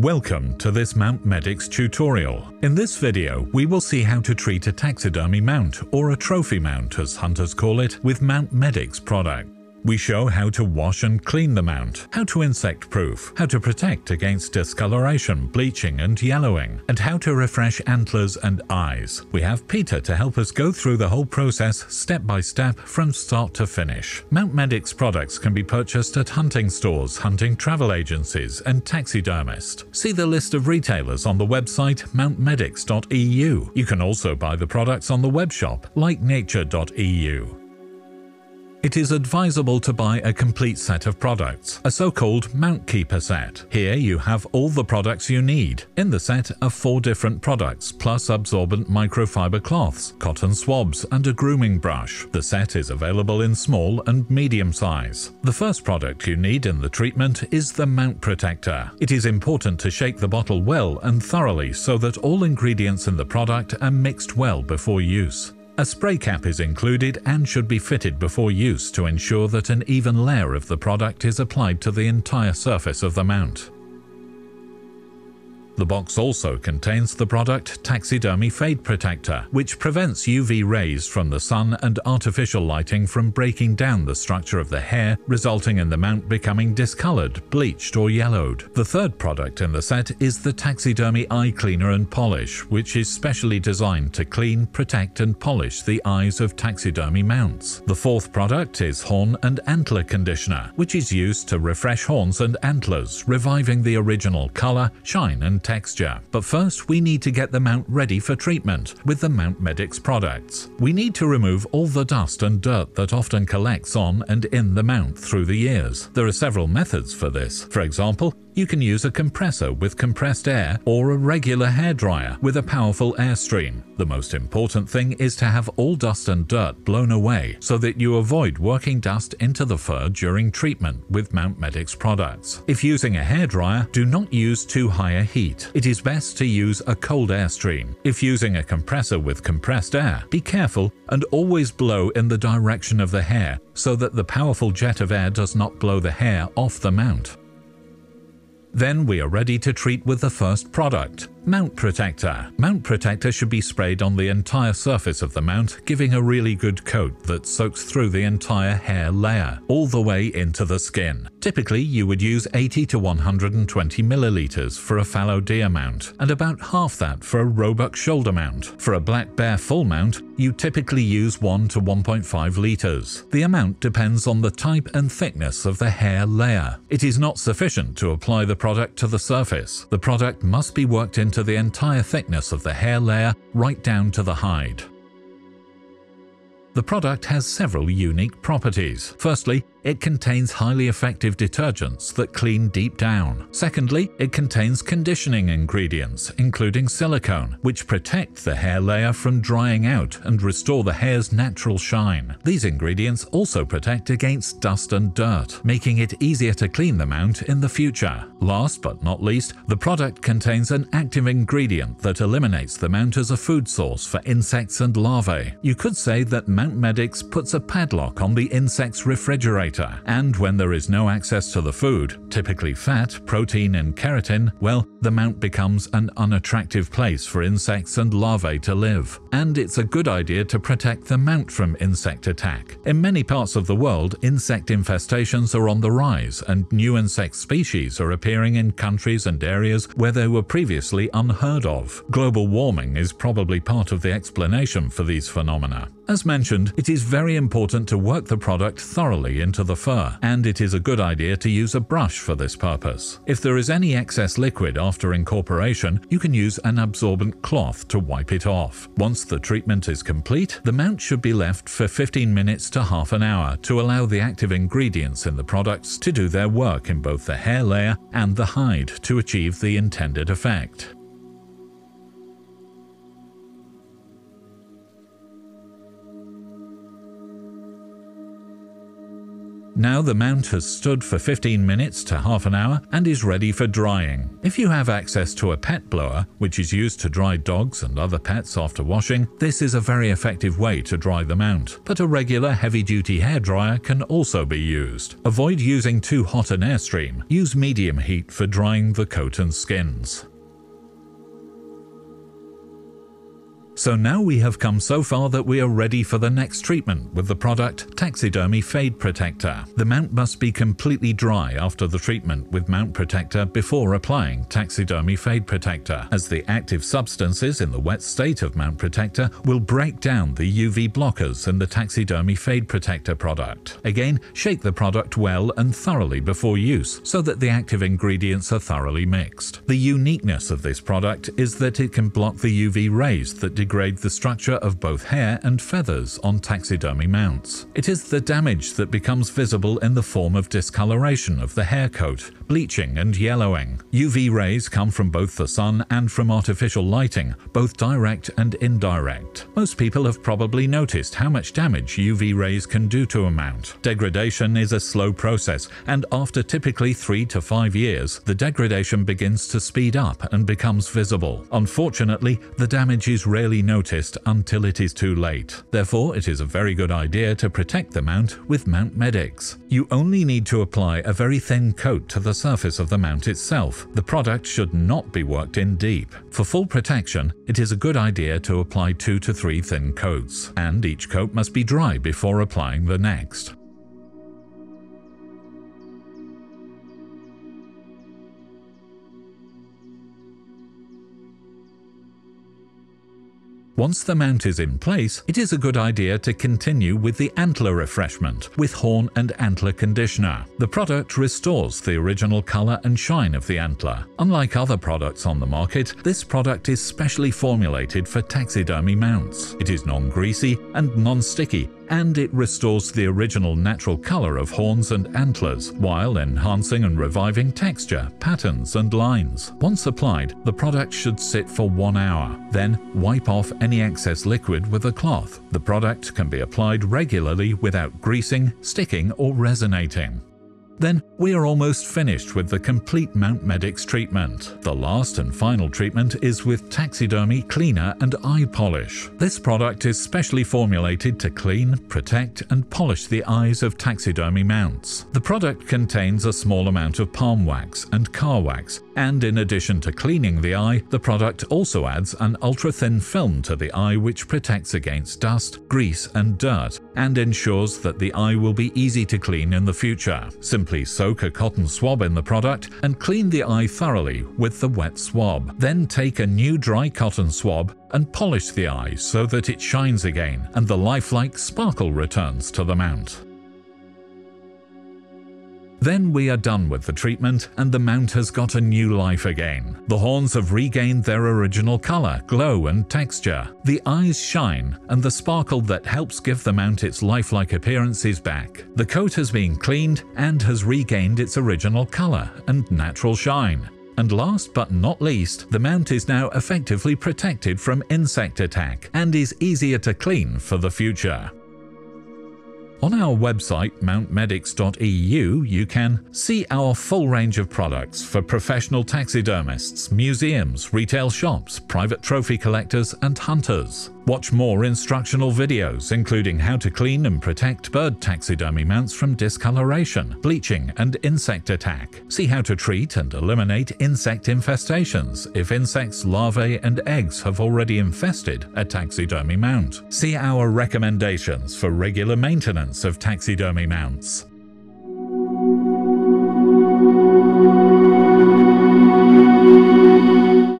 Welcome to this Mount Medix tutorial. In this video, we will see how to treat a taxidermy mount, or a trophy mount as hunters call it, with Mount Medix product. We show how to wash and clean the mount, how to insect proof, how to protect against discoloration, bleaching and yellowing, and how to refresh antlers and eyes. We have Peter to help us go through the whole process step by step from start to finish. Mount Medix products can be purchased at hunting stores, hunting travel agencies, and taxidermists. See the list of retailers on the website mountmedix.eu. You can also buy the products on the webshop likenature.eu. It is advisable to buy a complete set of products, a so-called Mount Keeper set. Here you have all the products you need. In the set are four different products, plus absorbent microfiber cloths, cotton swabs, and a grooming brush. The set is available in small and medium size. The first product you need in the treatment is the Mount Protector. It is important to shake the bottle well and thoroughly so that all ingredients in the product are mixed well before use. A spray cap is included and should be fitted before use to ensure that an even layer of the product is applied to the entire surface of the mount. The box also contains the product Taxidermy Fade Protector, which prevents UV rays from the sun and artificial lighting from breaking down the structure of the hair, resulting in the mount becoming discolored, bleached, or yellowed. The third product in the set is the Taxidermy Eye Cleaner and Polish, which is specially designed to clean, protect, and polish the eyes of taxidermy mounts. The fourth product is Horn and Antler Conditioner, which is used to refresh horns and antlers, reviving the original color, shine, and texture. But first, we need to get the mount ready for treatment with the Mount Medix products. We need to remove all the dust and dirt that often collects on and in the mount through the years. There are several methods for this. For example, you can use a compressor with compressed air or a regular hairdryer with a powerful airstream. The most important thing is to have all dust and dirt blown away so that you avoid working dust into the fur during treatment with Mount Medix products. If using a hairdryer, do not use too high a heat. It is best to use a cold airstream. If using a compressor with compressed air, be careful and always blow in the direction of the hair so that the powerful jet of air does not blow the hair off the mount. Then we are ready to treat with the first product, Mount Protector. Mount Protector should be sprayed on the entire surface of the mount, giving a really good coat that soaks through the entire hair layer, all the way into the skin. Typically, you would use 80 to 120 milliliters for a fallow deer mount, and about half that for a roebuck shoulder mount. For a black bear full mount, you typically use 1 to 1.5 liters. The amount depends on the type and thickness of the hair layer. It is not sufficient to apply the product to the surface. The product must be worked in into the entire thickness of the hair layer right down to the hide. The product has several unique properties. Firstly, it contains highly effective detergents that clean deep down. Secondly, it contains conditioning ingredients, including silicone, which protect the hair layer from drying out and restore the hair's natural shine. These ingredients also protect against dust and dirt, making it easier to clean the mount in the future. Last but not least, the product contains an active ingredient that eliminates the mount as a food source for insects and larvae. You could say that Mount Medix puts a padlock on the insect's refrigerator and when there is no access to the food, typically fat, protein, and keratin, well, the mount becomes an unattractive place for insects and larvae to live. And it's a good idea to protect the mount from insect attack. In many parts of the world, insect infestations are on the rise, and new insect species are appearing in countries and areas where they were previously unheard of. Global warming is probably part of the explanation for these phenomena. As mentioned, it is very important to work the product thoroughly into the fur, and it is a good idea to use a brush for this purpose. If there is any excess liquid after incorporation, you can use an absorbent cloth to wipe it off. Once the treatment is complete, the mount should be left for 15 minutes to half an hour to allow the active ingredients in the products to do their work in both the hair layer and the hide to achieve the intended effect. Now the mount has stood for 15 minutes to half an hour and is ready for drying. If you have access to a pet blower, which is used to dry dogs and other pets after washing, this is a very effective way to dry the mount. But a regular heavy-duty hairdryer can also be used. Avoid using too hot an airstream. Use medium heat for drying the coat and skins. So now we have come so far that we are ready for the next treatment with the product Taxidermy Fade Protector. The mount must be completely dry after the treatment with Mount Protector before applying Taxidermy Fade Protector, as the active substances in the wet state of Mount Protector will break down the UV blockers in the Taxidermy Fade Protector product. Again, shake the product well and thoroughly before use so that the active ingredients are thoroughly mixed. The uniqueness of this product is that it can block the UV rays that degrade the structure of both hair and feathers on taxidermy mounts. It is the damage that becomes visible in the form of discoloration of the hair coat, bleaching and yellowing. UV rays come from both the sun and from artificial lighting, both direct and indirect. Most people have probably noticed how much damage UV rays can do to a mount. Degradation is a slow process, and after typically 3 to 5 years, the degradation begins to speed up and becomes visible. Unfortunately, the damage is rarely noticed until it is too late. Therefore, it is a very good idea to protect the mount with Mount Medix. You only need to apply a very thin coat to the surface of the mount itself. The product should not be worked in deep. For full protection, it is a good idea to apply two to three thin coats, and each coat must be dry before applying the next. Once the mount is in place, it is a good idea to continue with the antler refreshment with horn and antler conditioner. The product restores the original color and shine of the antler. Unlike other products on the market, this product is specially formulated for taxidermy mounts. It is non-greasy and non-sticky and it restores the original natural color of horns and antlers, while enhancing and reviving texture, patterns, and lines. Once applied, the product should sit for one hour. Then, wipe off any excess liquid with a cloth. The product can be applied regularly without greasing, sticking, or resonating. Then we are almost finished with the complete Mount Medix treatment. The last and final treatment is with Taxidermy Cleaner and Eye Polish. This product is specially formulated to clean, protect, and polish the eyes of taxidermy mounts. The product contains a small amount of palm wax and car wax, and in addition to cleaning the eye, the product also adds an ultra-thin film to the eye which protects against dust, grease, and dirt, and ensures that the eye will be easy to clean in the future. Simply soak a cotton swab in the product and clean the eye thoroughly with the wet swab. Then take a new dry cotton swab and polish the eye so that it shines again and the lifelike sparkle returns to the mount. Then we are done with the treatment and the mount has got a new life again. The horns have regained their original color, glow and texture. The eyes shine and the sparkle that helps give the mount its lifelike appearance is back. The coat has been cleaned and has regained its original color and natural shine. And last but not least, the mount is now effectively protected from insect attack and is easier to clean for the future. On our website, mountmedix.eu, you can see our full range of products for professional taxidermists, museums, retail shops, private trophy collectors, and hunters. Watch more instructional videos, including how to clean and protect bird taxidermy mounts from discoloration, bleaching, and insect attack. See how to treat and eliminate insect infestations if insects, larvae, and eggs have already infested a taxidermy mount. See our recommendations for regular maintenance of taxidermy mounts.